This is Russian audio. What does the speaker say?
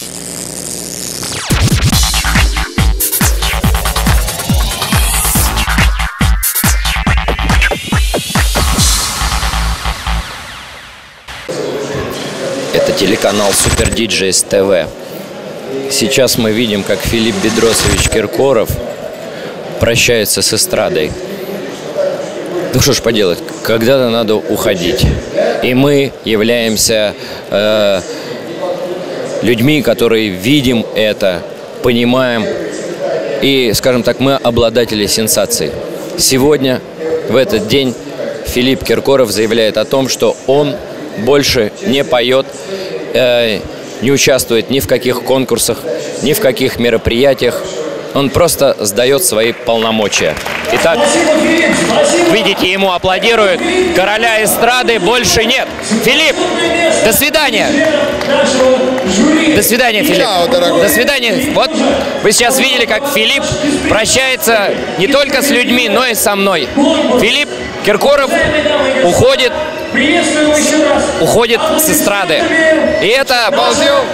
Это телеканал Супер Диджейс ТВ. Сейчас мы видим, как Филипп Бедросович Киркоров прощается с эстрадой. Ну что ж поделать, когда-то надо уходить. И мы являемся э, людьми, которые видим это, понимаем. И, скажем так, мы обладатели сенсации. Сегодня, в этот день, Филипп Киркоров заявляет о том, что он больше не поет, э, не участвует ни в каких конкурсах, ни в каких мероприятиях. Он просто сдает свои полномочия. Итак, видите, ему аплодируют. Короля эстрады больше нет. Филипп, до свидания. До свидания, Филипп. Чао, дорогой. До свидания. Вот вы сейчас видели, как Филипп прощается не только с людьми, но и со мной. Филипп Киркоров уходит уходит с эстрады. И это Обалдел?